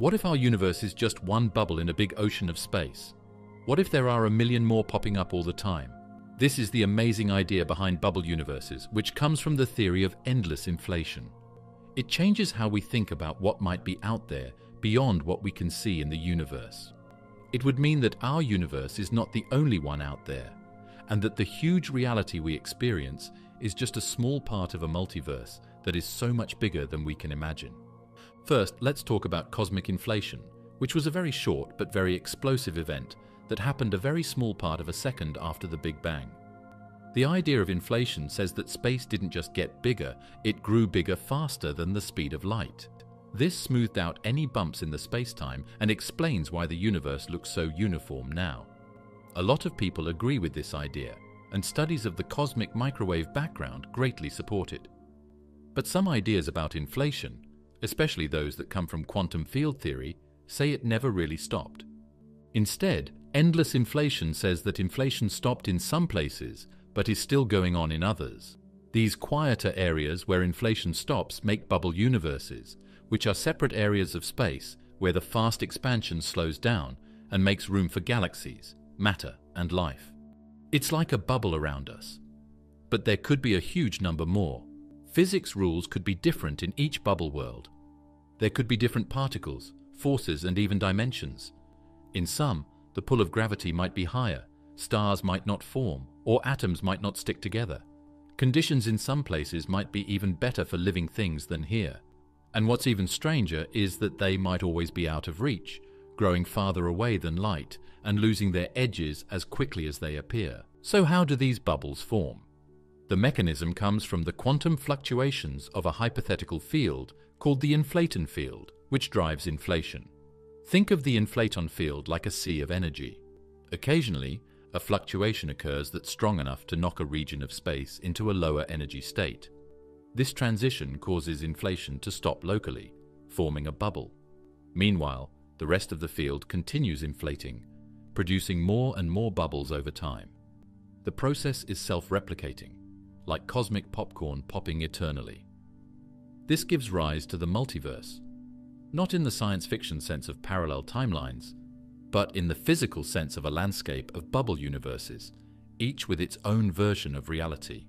What if our universe is just one bubble in a big ocean of space? What if there are a million more popping up all the time? This is the amazing idea behind bubble universes, which comes from the theory of endless inflation. It changes how we think about what might be out there beyond what we can see in the universe. It would mean that our universe is not the only one out there, and that the huge reality we experience is just a small part of a multiverse that is so much bigger than we can imagine. First, let's talk about cosmic inflation, which was a very short but very explosive event that happened a very small part of a second after the Big Bang. The idea of inflation says that space didn't just get bigger, it grew bigger faster than the speed of light. This smoothed out any bumps in the spacetime and explains why the universe looks so uniform now. A lot of people agree with this idea, and studies of the cosmic microwave background greatly support it. But some ideas about inflation, especially those that come from quantum field theory, say it never really stopped. Instead, endless inflation says that inflation stopped in some places but is still going on in others. These quieter areas where inflation stops make bubble universes, which are separate areas of space where the fast expansion slows down and makes room for galaxies, matter, and life. It's like a bubble around us. But there could be a huge number more. Physics rules could be different in each bubble world. There could be different particles, forces, and even dimensions. In some, the pull of gravity might be higher, stars might not form, or atoms might not stick together. Conditions in some places might be even better for living things than here. And what's even stranger is that they might always be out of reach, growing farther away than light and losing their edges as quickly as they appear. So how do these bubbles form? The mechanism comes from the quantum fluctuations of a hypothetical field called the inflaton field, which drives inflation. Think of the inflaton field like a sea of energy. Occasionally, a fluctuation occurs that's strong enough to knock a region of space into a lower energy state. This transition causes inflation to stop locally, forming a bubble. Meanwhile, the rest of the field continues inflating, producing more and more bubbles over time. The process is self-replicating, like cosmic popcorn popping eternally. This gives rise to the multiverse, not in the science fiction sense of parallel timelines, but in the physical sense of a landscape of bubble universes, each with its own version of reality.